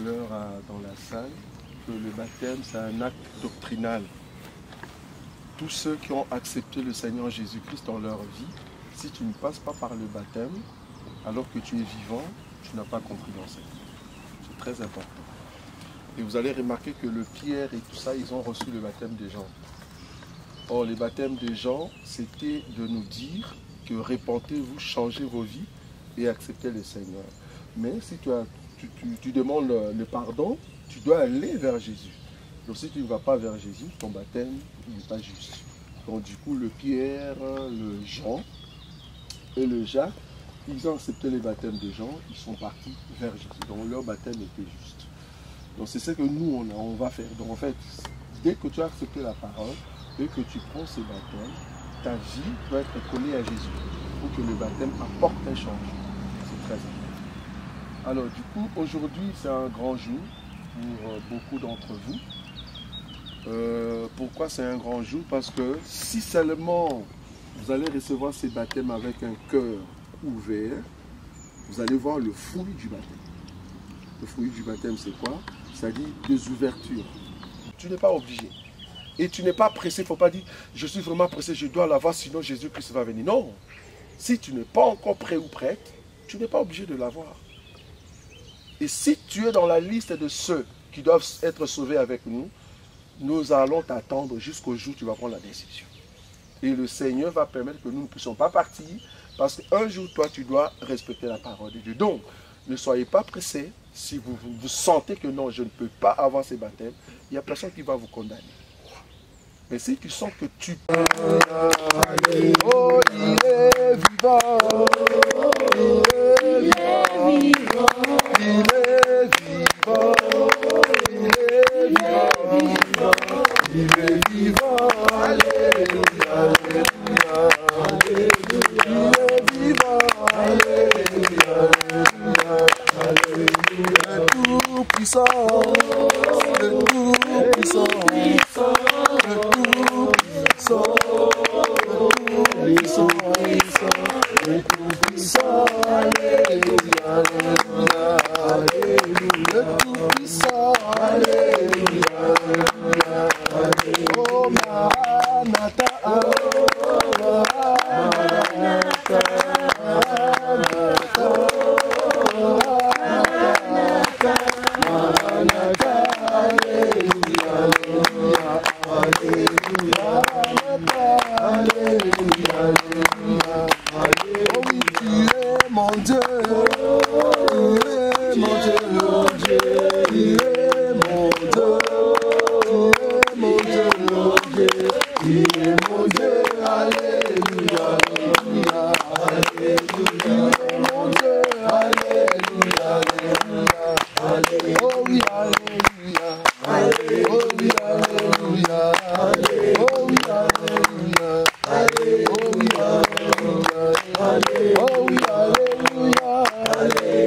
dans la salle que le baptême, c'est un acte doctrinal. Tous ceux qui ont accepté le Seigneur Jésus-Christ dans leur vie, si tu ne passes pas par le baptême, alors que tu es vivant, tu n'as pas compris l'enseignement. C'est très important. Et vous allez remarquer que le Pierre et tout ça, ils ont reçu le baptême des gens. Or, le baptême des gens, c'était de nous dire que répentez-vous, changez vos vies et acceptez le Seigneur. Mais si tu, as, tu, demandes le, pardon, tu dois aller vers Jésus. Donc si tu ne vas pas vers Jésus, ton baptême n'est pas juste. Donc du coup, le Pierre, le Jean et le Jacques, ils ont accepté les baptêmes des gens, ils sont partis vers Jésus. Donc leur baptême était juste. Donc c'est ce que nous, on, on va faire. Donc en fait, dès que tu as accepté la parole, dès que tu prends ce baptême, ta vie doit être collée à Jésus pour que le baptême apporte un changement. C'est très important. Alors du coup, aujourd'hui, c'est un grand jour pour euh, beaucoup d'entre vous. Euh, pourquoi c'est un grand jour? Parce que si seulement vous allez recevoir ces baptêmes avec un cœur ouvert, vous allez voir le fruit du baptême. Le fruit du baptême, c'est quoi? C'est-à-dire des ouvertures. Tu n'es pas obligé. Et tu n'es pas pressé, il ne faut pas dire, je suis vraiment pressé, je dois l'avoir, sinon Jésus-Christ va venir. Non. Si tu n'es pas encore prêt ou prête, tu n'es pas obligé de l'avoir. Et si tu es dans la liste de ceux qui doivent être sauvés avec nous, nous allons t'attendre jusqu'au jour où tu vas prendre la décision. Et le Seigneur va permettre que nous ne puissions pas partir, parce qu'un jour, toi, tu dois respecter la parole de Dieu. Donc, ne soyez pas pressés. Si vous, vous, sentez que non, je ne peux pas avoir ces baptêmes, il n'y a personne qui va vous condamner. Mais si tu sens que tu peux... Oh, il est vivant.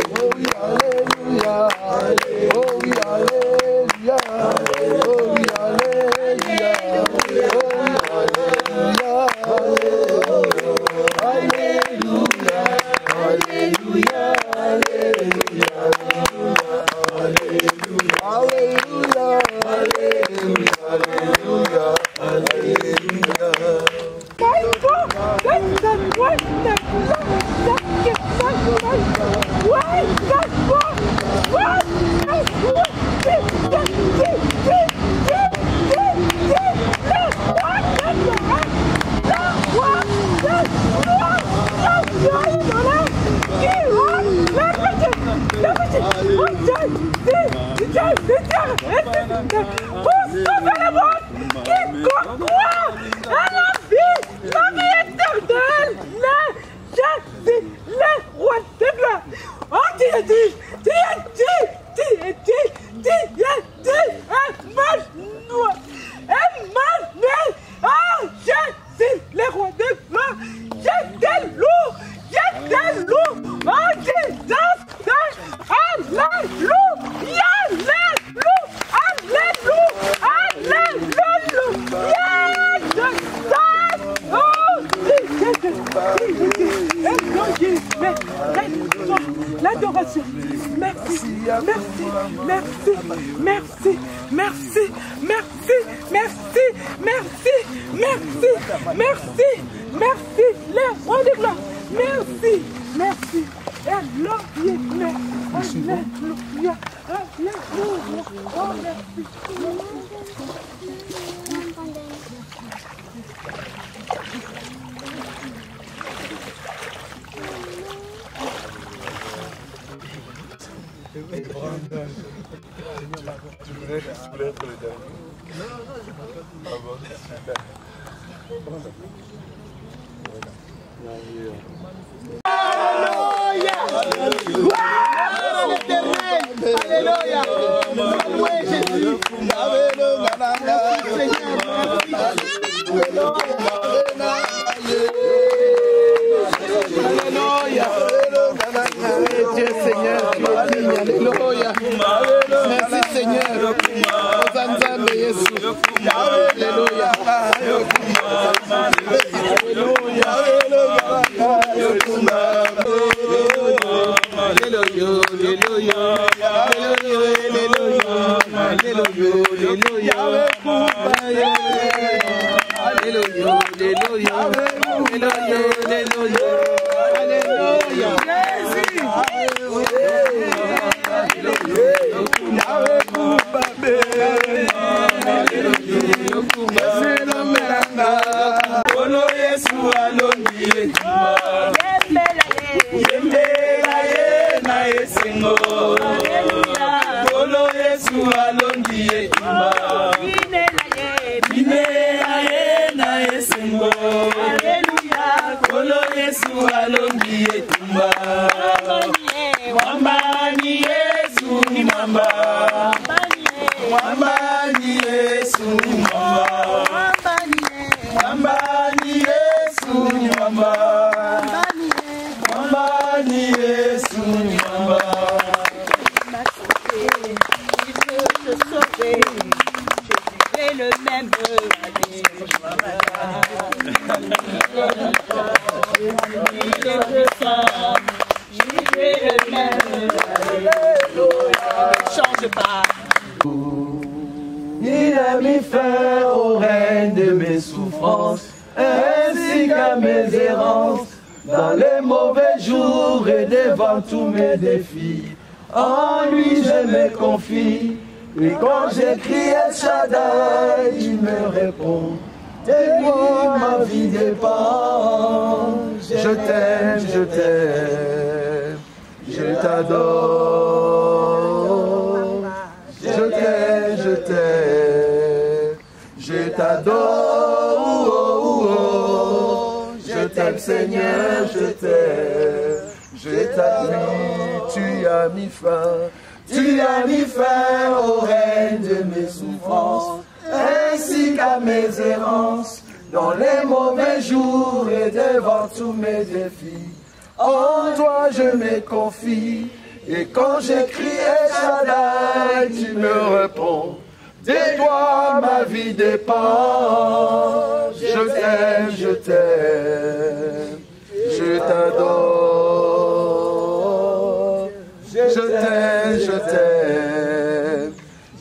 Hallelujah. Vai, vai. Oh, Hallelujah! Hallelujah! Hallelujah. Jésus. Alléluia. Ainsi qu'à mes errances Dans les mauvais jours et devant tous mes défis. En lui je me confie Et quand j'écris El Shaddai Il me répond De moi ma vie dépend. Je t'aime, je t'aime Je t'adore. Je t'aime, je t'aime, je t'adore, Seigneur, je t'aime, je t'adore, tu as mis fin, tu as mis fin au règne de mes souffrances, ainsi qu'à mes errances, dans les mauvais jours et devant tous mes défis. En toi je me confie, et quand j'écris El Shaddai, tu me réponds. De toi ma vie dépend. Je t'aime, je t'aime, je t'adore. Je t'aime, je t'aime,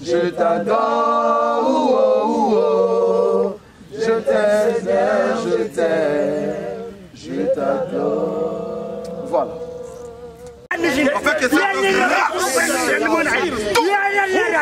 je t'adore. Oh, oh, oh. Je t'aime, je t'aime, je t'adore. Voilà.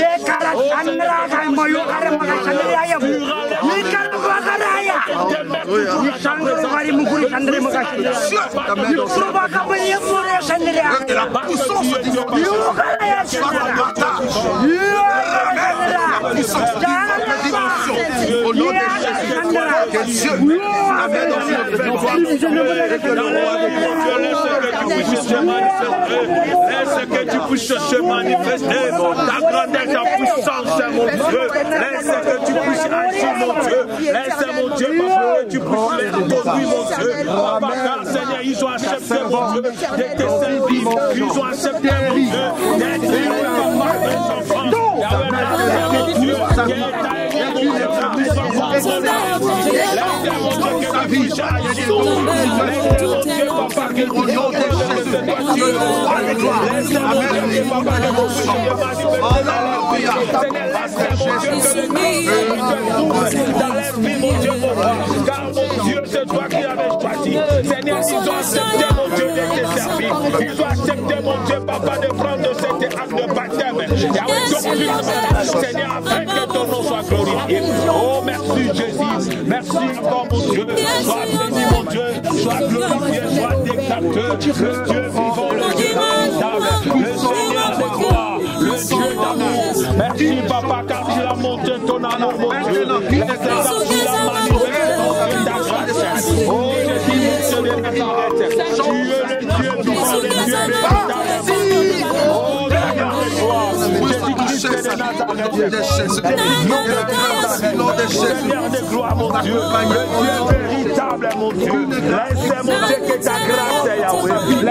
Yekara sandra kai moyo kare maga sandra ayam. Yekara saraya ni sangre wari muguri sangre magashi ni proba kabani mure sangre yo karaya sangre yo sangre au nom de Jésus que Dieu amène dans cette fête Mon Dieu, laisse que tu puisses te manifester. Laisse que tu puisses te manifester. Ta grandeur, ta puissance, mon Dieu. Laisse que tu puisses agir, mon Dieu. Laisse, mon Dieu, que tu puisses les conduire, mon Dieu. Car Seigneur, ils ont accepté, mon Dieu, de te servir. Ils ont accepté, mon Dieu, d'être, enfants. Yahweh, mon Dieu, que ta Car, mon Dieu, c'est toi qui avais choisi. Seigneur, ils ont accepté, mon Dieu, de te servir. Ils ont accepté, mon Dieu, papa, de prendre cet acte de baptême. Seigneur, afin que Oh, merci, Jésus. Merci encore, mon Dieu. Sois béni, mon Dieu. Sois glorifié, sois déclaré. Le Dieu vivant, le Dieu véritable. Le Seigneur de gloire. Le Dieu d'amour. Merci, papa, car tu as monté ton amour, mon Dieu. De. Nom de Jésus. Seigneur de gloire, mon Dieu, Dieu véritable, mon Dieu. Mon Dieu, que ta grâce, Yahweh, que tu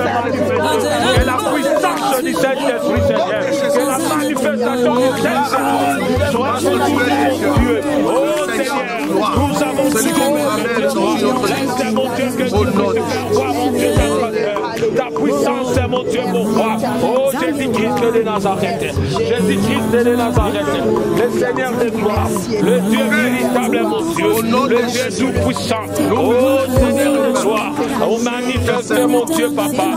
manifester. Que la puissance du Saint-Esprit, Seigneur, que la manifestation du Saint-Esprit soit sur nous, mon Dieu. Oh Seigneur, nous avons mon Dieu, que tu Au nom ta puissance, mon Dieu, mon roi. Oh Jésus-Christ de Nazareth, Jésus-Christ de Nazareth, le Seigneur de gloire, le Dieu véritable, mon Dieu, le Dieu tout-puissant. Oh Seigneur de gloire, oh manifeste, mon Dieu, papa.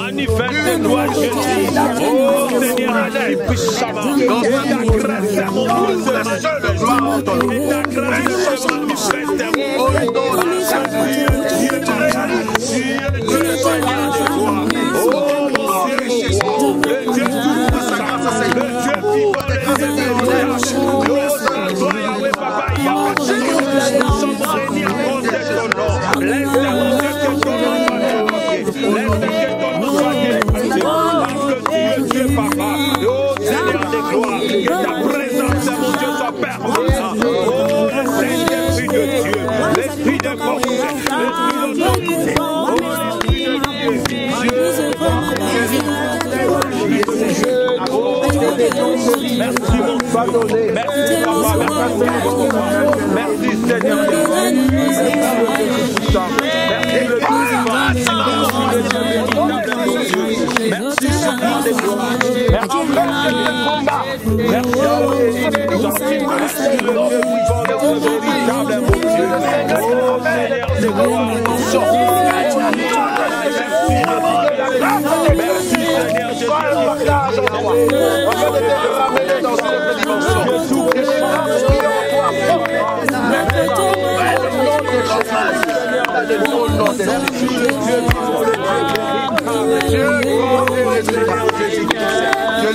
Manifeste-toi, Jésus. Oh Seigneur, puissamment. Et ta grâce, mon Dieu, ta grâce se manifeste, mon mon Dieu. Merci papa. Merci Seigneur. Merci le Dieu vivant. Merci Seigneur des gloires. Merci le combat. Merci Que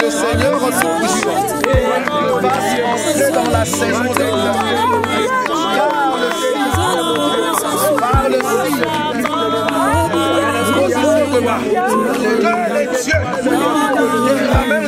le Seigneur fasse entrer dans la saison Par le les nous ramènent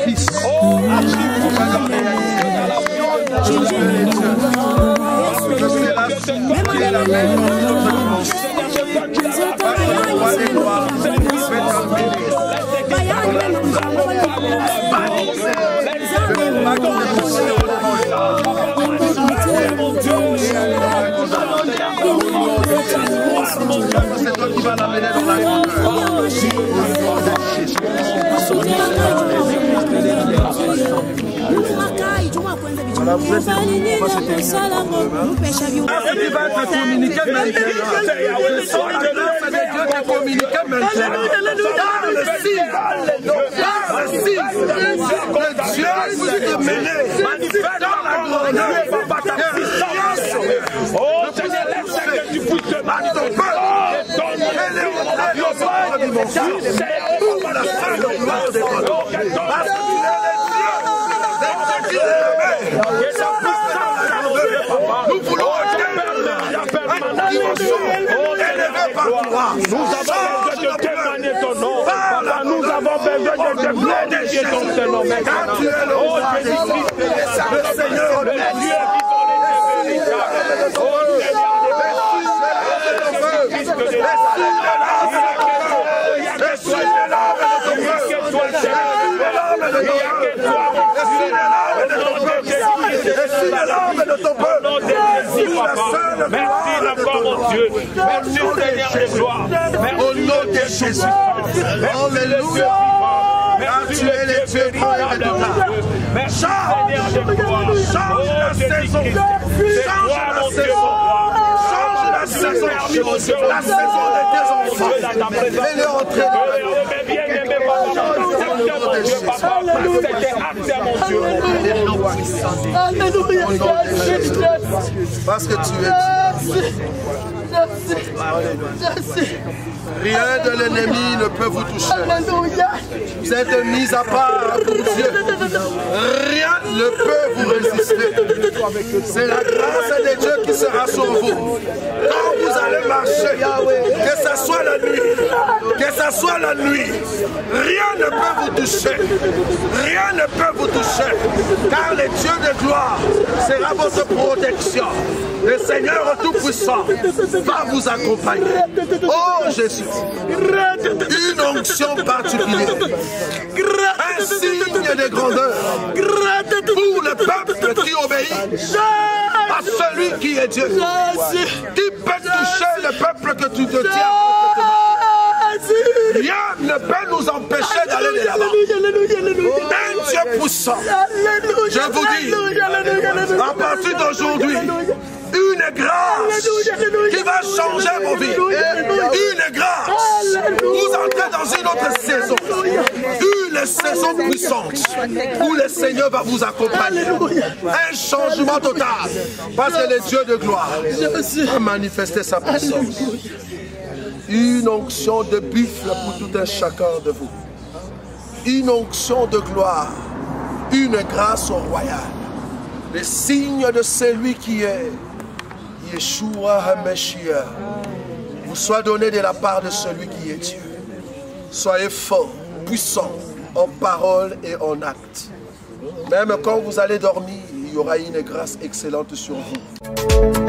Communiqué, mais le signe, par le Dieu. Vous est mené dans la grandeur par ta puissance. Oh Seigneur, laisse que tu puisses te Par la gloire de que tu es le glorifier ton maintenant. Oh Jésus-Christ, le Seigneur le Dieu vivant et véritable. Oh Seigneur. Au nom de. Merci encore, mon Dieu. Merci, Seigneur de gloire. Au nom de Jésus. Alléluia. Tu es le Dieu de gloire. Change la saison. Change la saison. Change la saison. La saison enfants. Est entrée dans. Parce que tu es Dieu. Rien de l'ennemi ne peut vous toucher. Vous êtes mis à part pour Dieu. Rien ne peut vous résister. C'est la grâce de Dieu qui sera sur vous. Quand vous allez marcher, que ce soit la nuit, que ce soit la nuit, rien ne peut vous toucher. Rien ne peut vous toucher. Car le Dieu de gloire sera votre protection. Le Seigneur Tout-Puissant va vous accompagner. Oh Jésus, une onction particulière, un signe de grandeur pour le peuple qui obéit à celui qui est Dieu. Qui peut toucher le peuple que tu te tiens Rien ne peut nous empêcher d'aller de l'avant. Un Dieu puissant, je vous dis, à partir d'aujourd'hui, grâce qui va changer vos vies. Une grâce. Vous entrez dans une autre saison. Une saison puissante où le Seigneur va vous accompagner. Un changement total. Parce que le Dieu de gloire a manifesté sa puissance. Une onction de buffle pour tout un chacun de vous. Une onction de gloire. Une grâce au royal. Le signe de celui qui est Yeshua HaMashiach vous soit donné de la part de celui qui est Dieu. Soyez fort, puissant en parole et en acte. Même quand vous allez dormir, il y aura une grâce excellente sur vous.